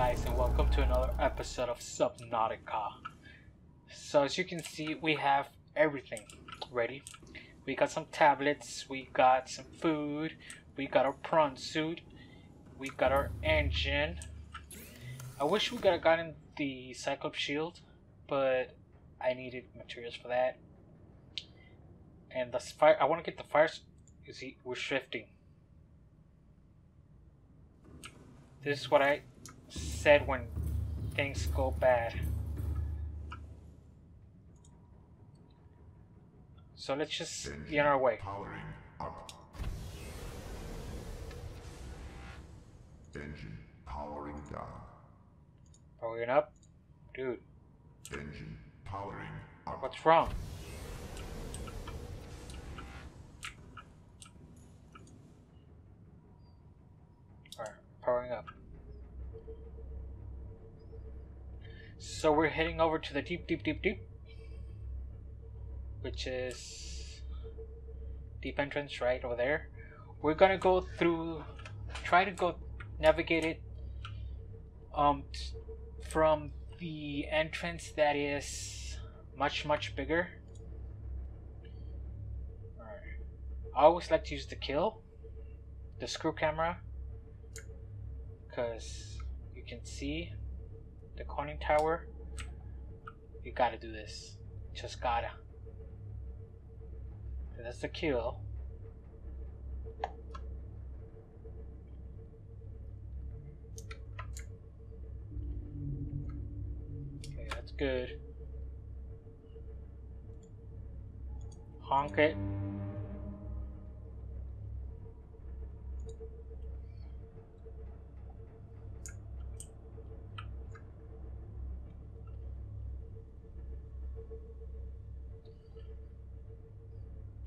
guys and welcome to another episode of Subnautica. So as you can see we have everything ready. We got some tablets, we got some food, we got our prawn suit, we got our engine. I wish we could have gotten the Cyclops shield, but I needed materials for that. And the fire I want to get the fire you see we're shifting. This is what I said when things go bad. So let's just be on our way. Powering up. Engine powering down. Powering up? Dude, Engine powering up. what's wrong? Alright, powering up. So we're heading over to the deep, deep, deep, deep. Which is deep entrance right over there. We're gonna go through, try to go navigate it um, from the entrance that is much, much bigger. I always like to use the kill, the screw camera, because you can see the conning tower. You gotta do this. Just gotta. So that's the kill. Okay, that's good. Honk it.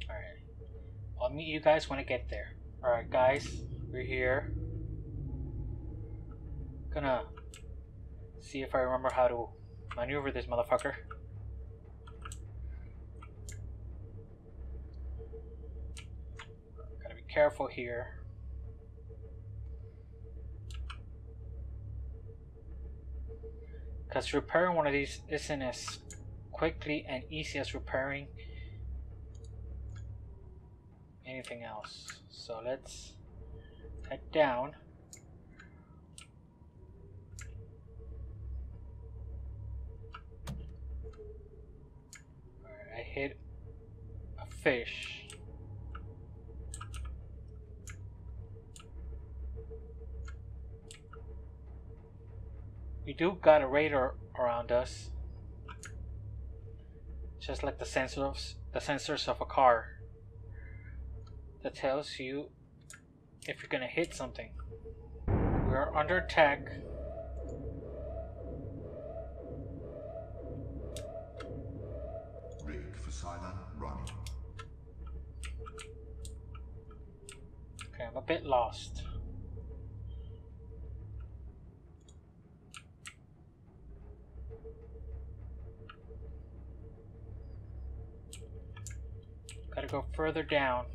Alright. I'll meet you guys when I get there. Alright, guys. We're here. Gonna see if I remember how to maneuver this motherfucker. Gotta be careful here. Because repairing one of these isn't as quickly and easy as repairing anything else. So let's head down. Alright, I hit a fish. We do got a radar around us. Just like the sensors the sensors of a car that tells you if you're gonna hit something. We are under attack. Rig for silent running. Okay, I'm a bit lost. Gotta go further down.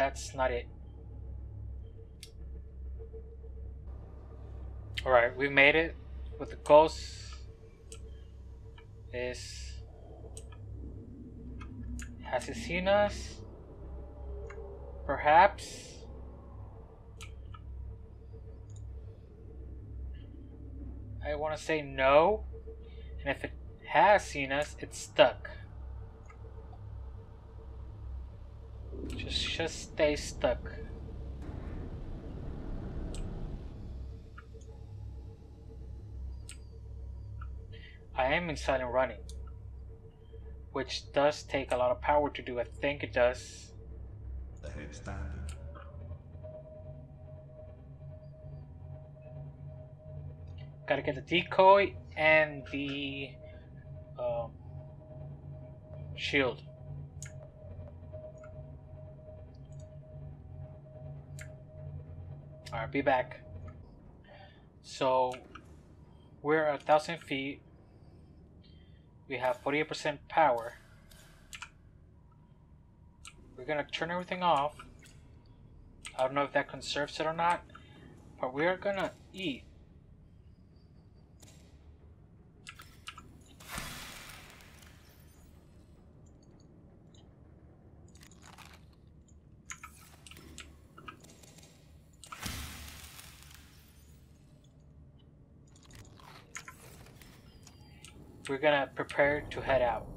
That's not it. Alright, we made it with the ghost is has he seen us? Perhaps? I want to say no. And if it has seen us, it's stuck. Just, just stay stuck. I am in silent running which does take a lot of power to do. I think it does. Ahead standing. Gotta get the decoy and the um, shield. Alright, be back. So we're a thousand feet. We have 48% power. we're gonna turn everything off. I don't know if that conserves it or not, but we're gonna eat. We're gonna prepare to head out.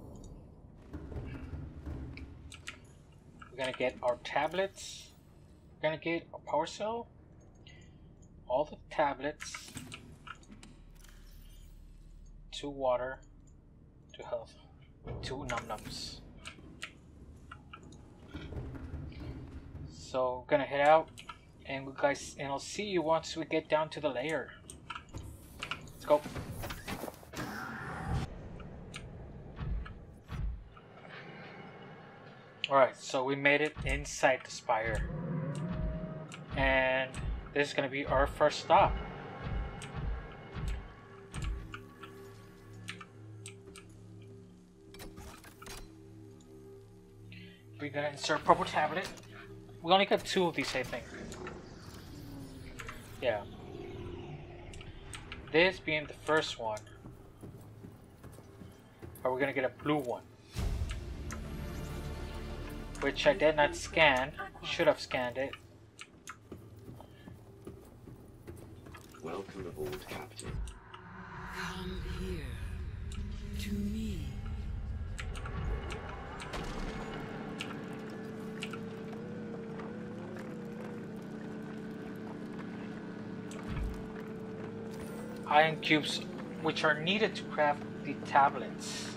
We're gonna get our tablets. We're gonna get a power cell. All the tablets. Two water. Two health. Two num nums. So we're gonna head out and we guys and I'll see you once we get down to the layer. Let's go. Alright, so we made it inside the spire. And this is going to be our first stop. We're going to insert purple tablet. We only got two of these, I think. Yeah. This being the first one. But we're going to get a blue one which I did not scan. Should have scanned it. Welcome aboard, Captain. Come here. To me. Ion cubes, which are needed to craft the tablets.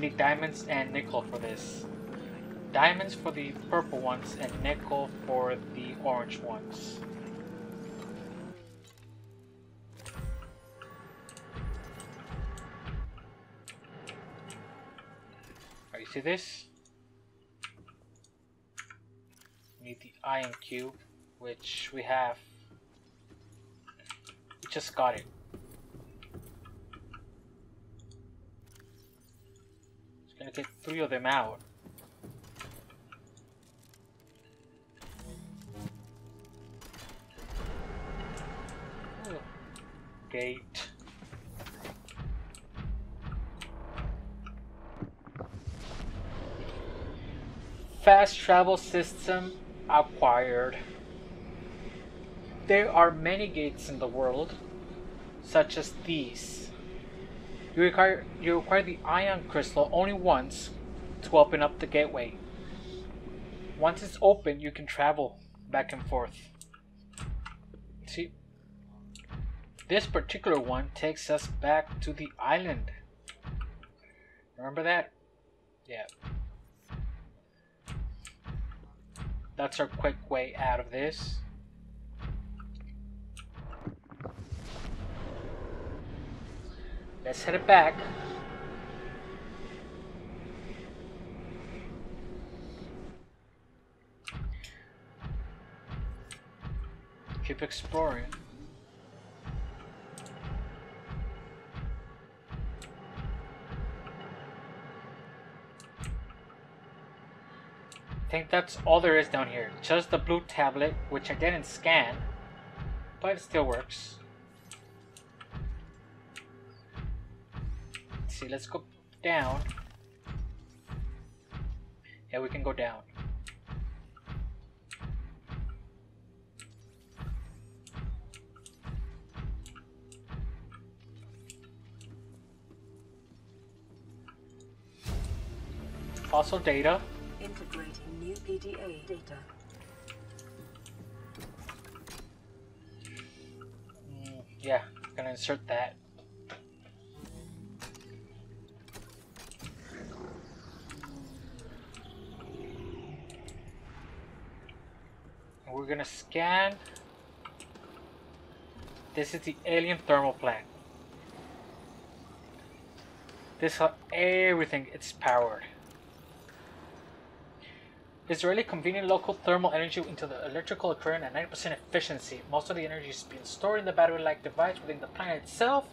You need diamonds and nickel for this. Diamonds for the purple ones and nickel for the orange ones. Are you see this? We need the ion cube, which we have. We just got it. Gonna take three of them out. Gate. Fast travel system acquired. There are many gates in the world, such as these. You require, you require the ion crystal only once to open up the gateway. Once it's open, you can travel back and forth. See? This particular one takes us back to the island. Remember that? Yeah. That's our quick way out of this. Let's head it back. Keep exploring. I think that's all there is down here. Just the blue tablet, which I didn't scan, but it still works. See, let's go down. Yeah, we can go down. Fossil data. Integrating new PDA data. Mm, yeah, gonna insert that. We're gonna scan. This is the alien thermal plant. This everything it's powered. It's really convenient local thermal energy into the electrical current at 90% efficiency. Most of the energy is being stored in the battery-like device within the planet itself,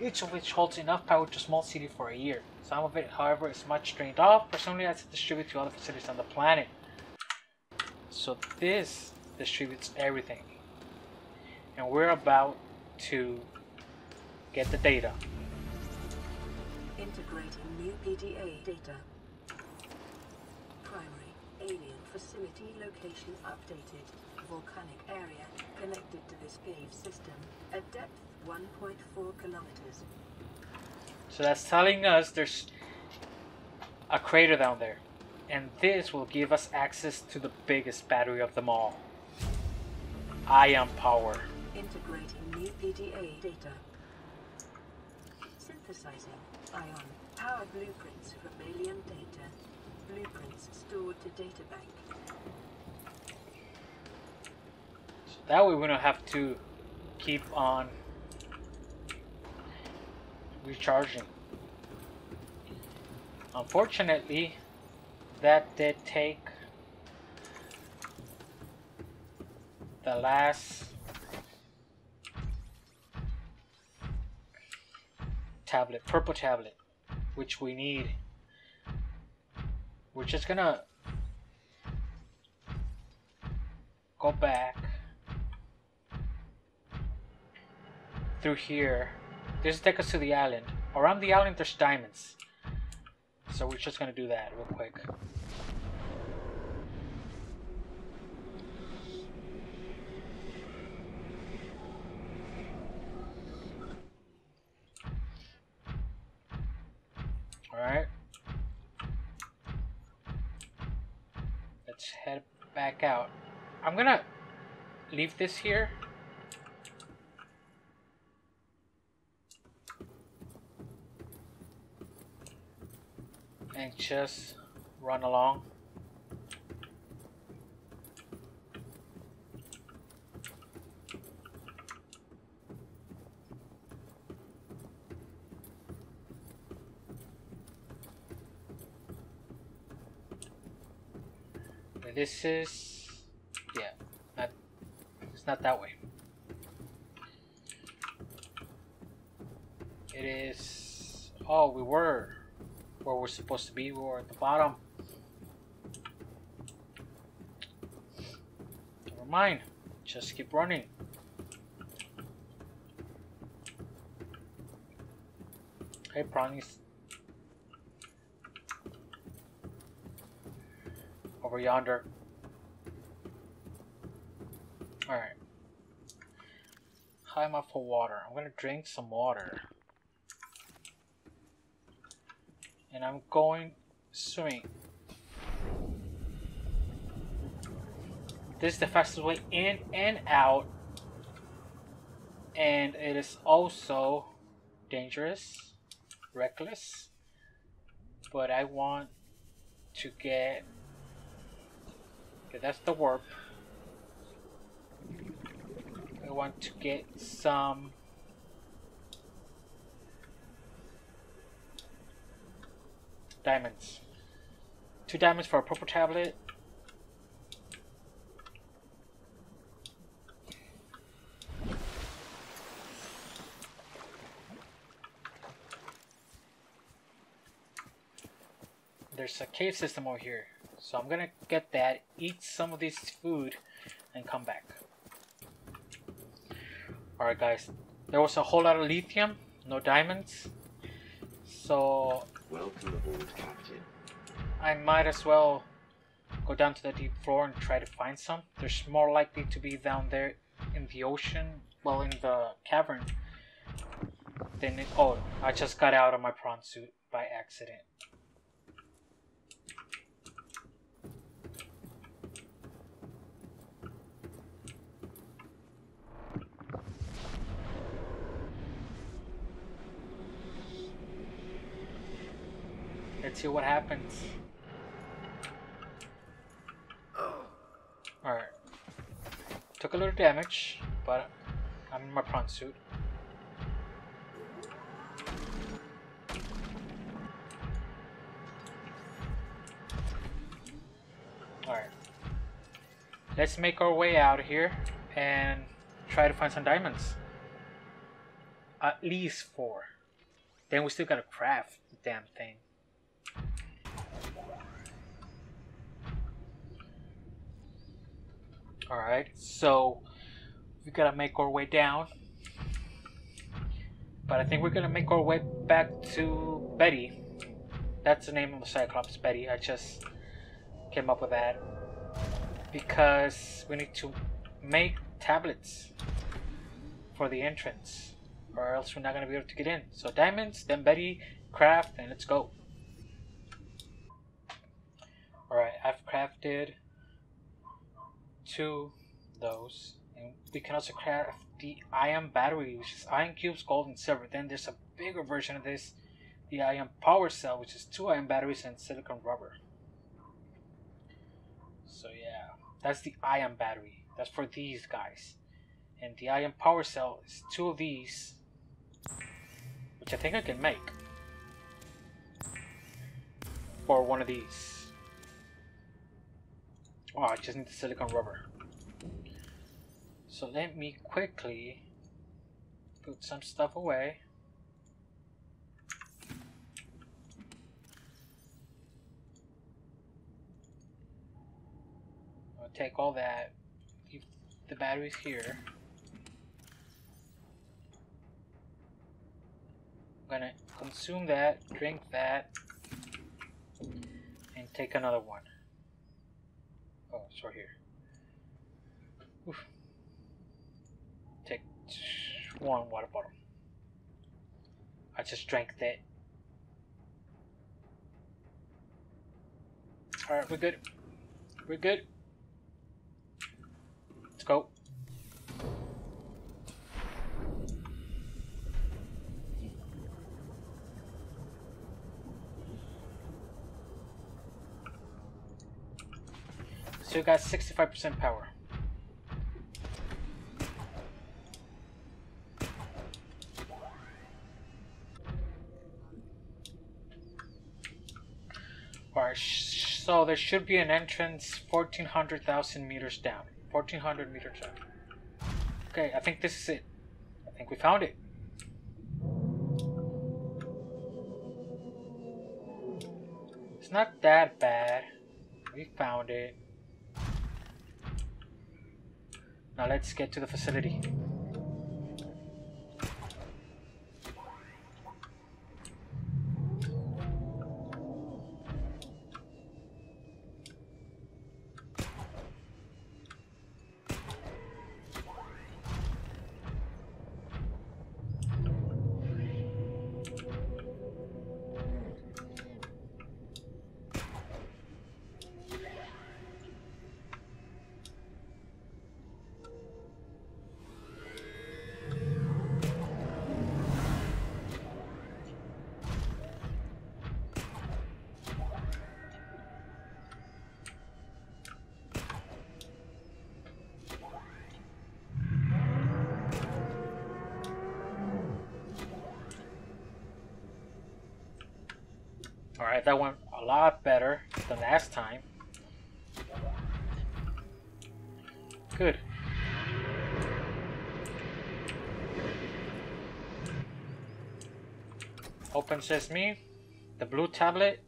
each of which holds enough power to a small city for a year. Some of it, however, is much drained off, presumably as it distributed to other facilities on the planet. So this distributes everything. And we're about to get the data. Integrating new PDA data. Primary alien facility location updated. Volcanic area connected to this cave system at depth 1.4 kilometers. So that's telling us there's a crater down there. And this will give us access to the biggest battery of them all. Ion power. Integrating new PDA data. Synthesizing ion power blueprints from alien data. Blueprints stored to databank. So that way we don't have to keep on recharging. Unfortunately, that did take the last tablet, purple tablet, which we need. We're just gonna go back through here. This will take us to the island. Around the island, there's diamonds. So we're just gonna do that real quick. Alright. Let's head back out. I'm gonna leave this here. And just run along. This is yeah, not it's not that way. It is oh we were where we're supposed to be, we were at the bottom. Never mind. Just keep running. Hey prawnies. over yonder. Alright. Am I for water? I'm gonna drink some water. And I'm going swimming. This is the fastest way in and out. And it is also dangerous, reckless. But I want to get Okay, that's the warp. I want to get some diamonds. Two diamonds for a purple tablet. There's a cave system over here. So I'm gonna get that, eat some of this food, and come back. Alright guys, there was a whole lot of lithium, no diamonds. So... Welcome aboard, Captain. I might as well go down to the deep floor and try to find some. There's more likely to be down there in the ocean, well in the cavern. Then it, oh, I just got out of my prawn suit by accident. Let's see what happens. Oh. Alright. Took a little damage, but I'm in my prawn suit. Alright. let's make our way out of here and try to find some diamonds. At least four. Then we still gotta craft the damn thing. Alright, so we gotta make our way down. But I think we're gonna make our way back to Betty. That's the name of the Cyclops, Betty. I just came up with that. Because we need to make tablets for the entrance. Or else we're not gonna be able to get in. So diamonds, then Betty, craft, and let's go. Alright, I've crafted two those. And we can also craft the ion battery, which is ion cubes, gold, and silver. Then there's a bigger version of this, the ion power cell, which is two ion batteries and silicon rubber. So yeah, that's the ion battery. That's for these guys. And the ion power cell is two of these, which I think I can make. For one of these. Oh, I just need the silicon rubber. So let me quickly put some stuff away. I'll take all that, leave the batteries here. I'm gonna consume that, drink that, and take another one. Oh, it's right here. Oof. Take one water bottle. I just drank that. Alright, we're good. We're good. Let's go. So you got 65% power. Alright, so there should be an entrance 1400,000 meters down. 1400 meters down. Okay, I think this is it. I think we found it. It's not that bad. We found it. Now let's get to the facility. Alright, that went a lot better than last time. Good. Open sesame. The blue tablet.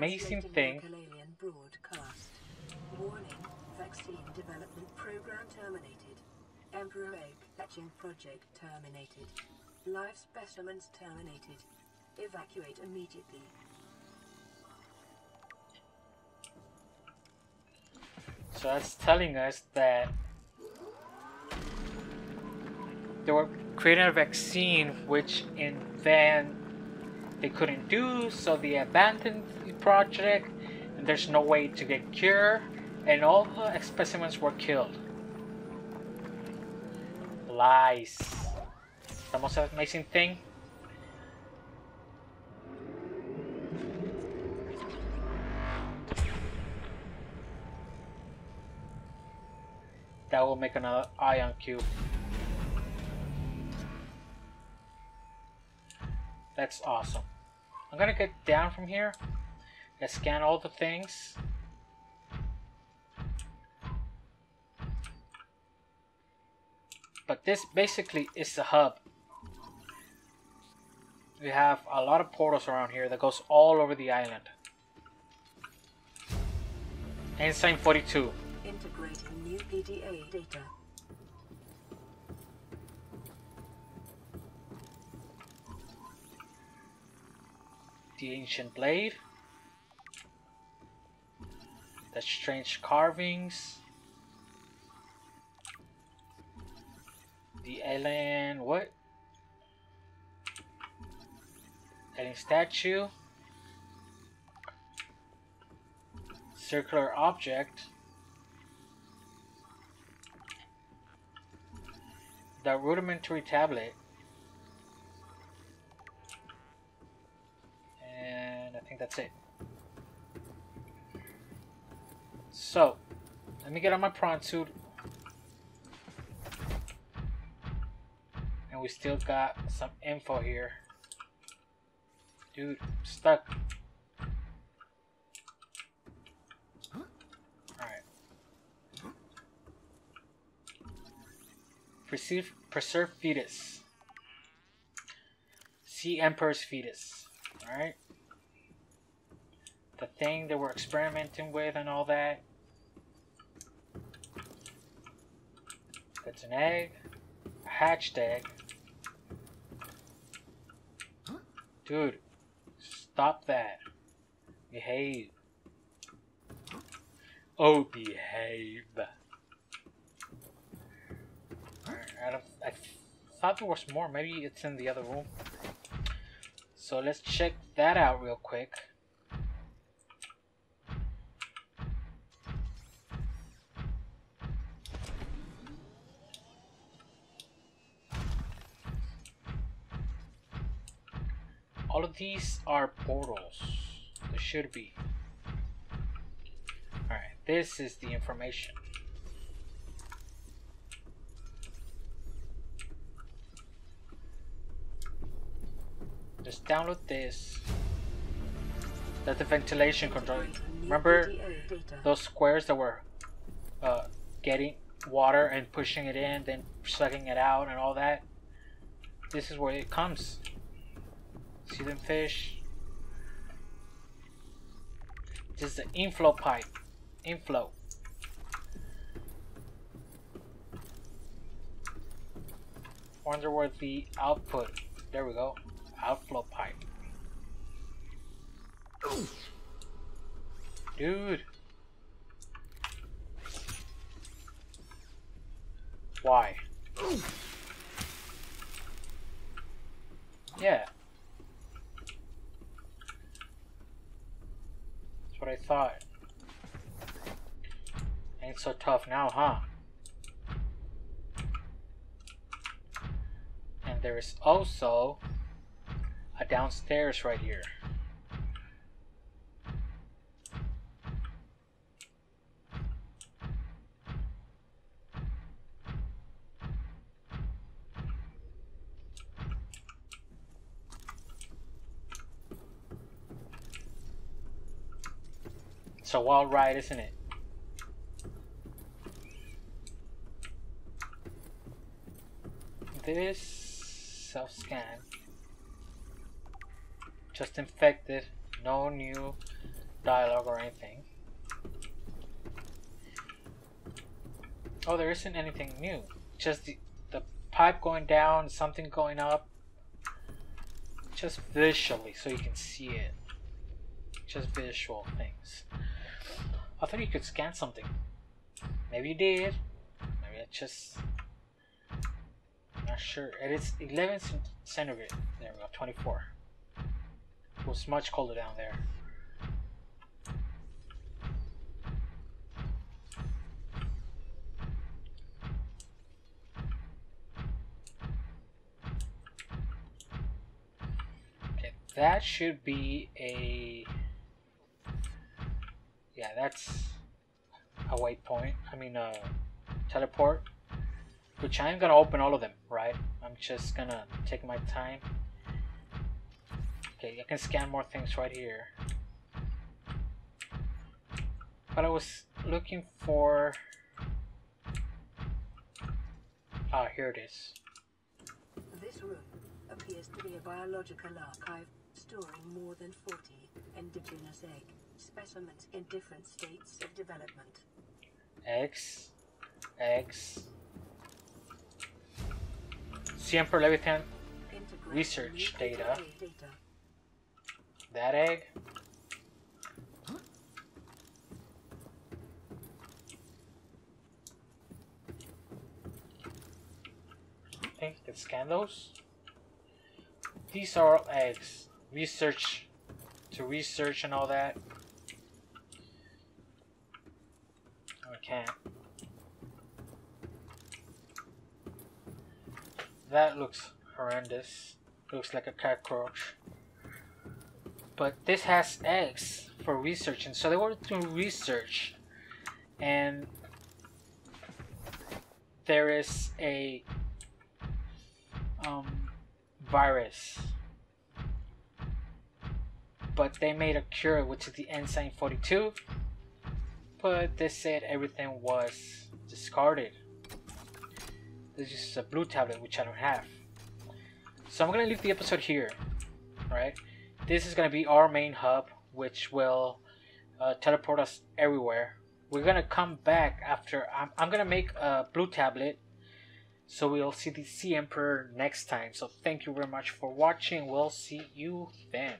Amazing thing. Warning: Vaccine development program terminated. Emperor egg hatching project terminated. Live specimens terminated. Evacuate immediately. So that's telling us that they were creating a vaccine which in then they couldn't do, so they abandoned the project, and there's no way to get cure, and all the specimens were killed. Lies. The most amazing thing. That will make another ion cube. That's awesome. I'm gonna get down from here and scan all the things. But this basically is the hub. We have a lot of portals around here that goes all over the island. Enzyme 42. Integrating new PDA data. The ancient blade. The strange carvings. The alien what? Alien statue. Circular object. The rudimentary tablet. That's it. So, let me get on my prawn suit. And we still got some info here. Dude, stuck. Alright. Preserve fetus. Sea Emperor's fetus. Alright? The thing that we're experimenting with and all that. That's an egg. A hatched egg. Dude, stop that. Behave. Oh, behave. I, I thought there was more. Maybe it's in the other room. So let's check that out real quick. These are portals. There should be. Alright, this is the information. Just download this. That's the ventilation control. Remember those squares that were uh, getting water and pushing it in, then sucking it out and all that? This is where it comes. See them fish? This is the inflow pipe. Inflow. Wonder where the output. There we go. Outflow pipe. Dude. Why? Yeah. What I thought. Ain't so tough now, huh? And there is also a downstairs right here. Wild ride, isn't it? This self-scan. Just infected. No new dialogue or anything. Oh, there isn't anything new. Just the, the pipe going down, something going up. Just visually, so you can see it. Just visual things. I thought you could scan something. Maybe you did. Maybe I just not sure. It is 11 centigrade. There we go, 24. It was much colder down there. That should be a yeah, that's a waypoint. I mean, a teleport, which I'm gonna open all of them, right? I'm just gonna take my time. Okay, I can scan more things right here. But I was looking for. Ah, here it is. This room appears to be a biological archive storing more than 40 indigenous egg specimens in different states of development. Eggs, eggs. Sea Emperor Leviathan, Research data. data. that egg. Okay, can scan those. These are all eggs. Research to research and all that. I can't. That looks horrendous. Looks like a cockroach. But this has eggs for research, and so they were doing research, and there is a um, virus, but they made a cure, which is the enzyme 42. But they said everything was discarded. This is a blue tablet, which I don't have. So I'm gonna leave the episode here, right? This is gonna be our main hub, which will uh, teleport us everywhere. We're gonna come back after. I'm, I'm gonna make a blue tablet, so we'll see the Sea Emperor next time. So thank you very much for watching. We'll see you then.